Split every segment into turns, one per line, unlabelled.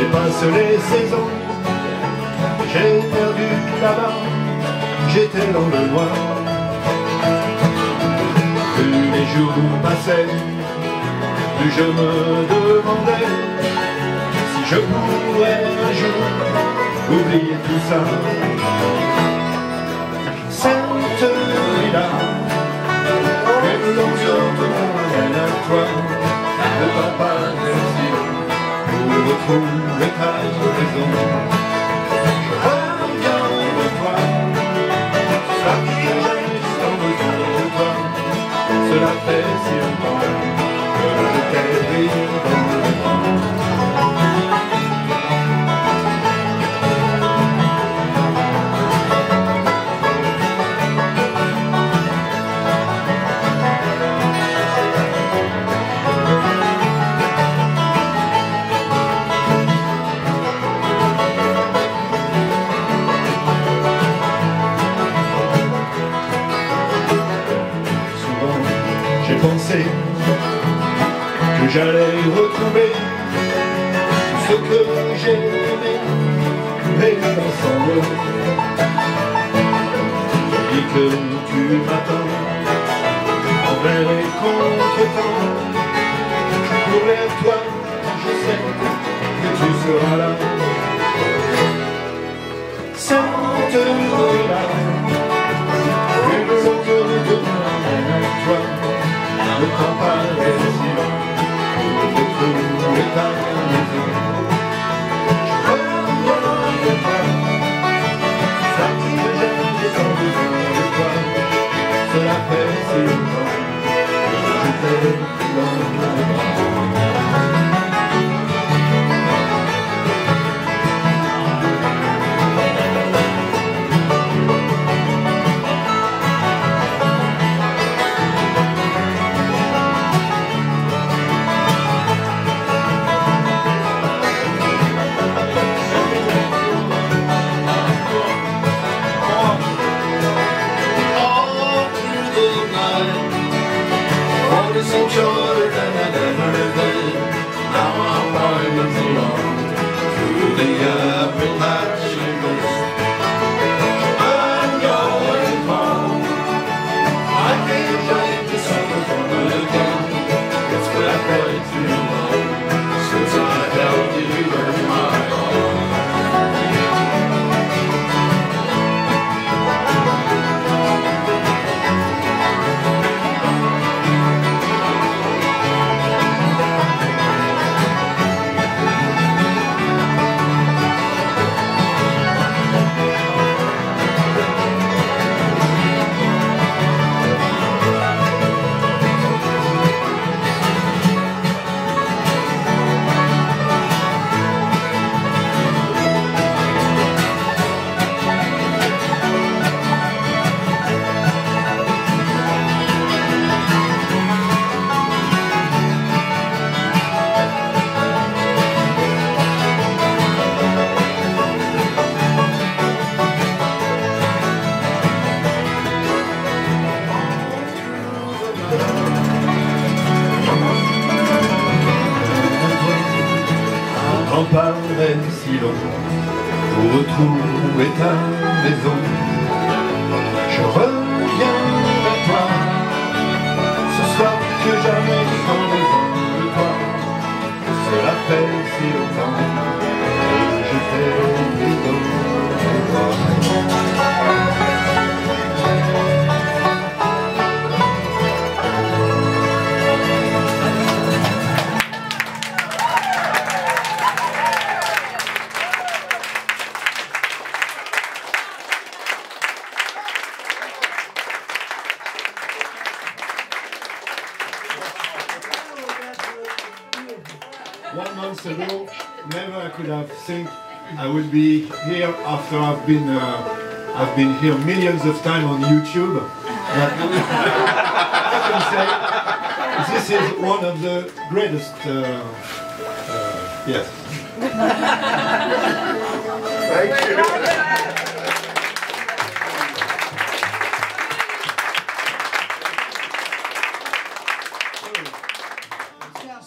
et passe les saisons. J'ai perdu là-bas, j'étais dans le noir. Les jours passaient, plus je me demandais si je pourrais un jour oublier tout ça. Cette nuit-là, se ramène à toi, pensé que j'allais retrouver tout ce que j'ai aimé, mais ensemble. Dis que tu m'attends envers les contre-temps. Courrai à toi, je sais que tu seras là. Cette que si long pour retrouver ta maison. One month ago, never I could have think I would be here after I've been uh, I've been here millions of times on YouTube. But I can say this is one of the greatest. Uh, uh, yes.
Thank you.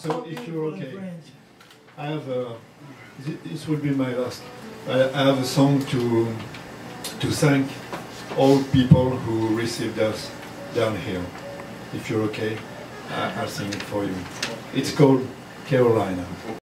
So if you're okay, I have a. This will be my last. I have a song to to thank all people who received us down here. If you're okay, I'll sing it for you. It's called Carolina.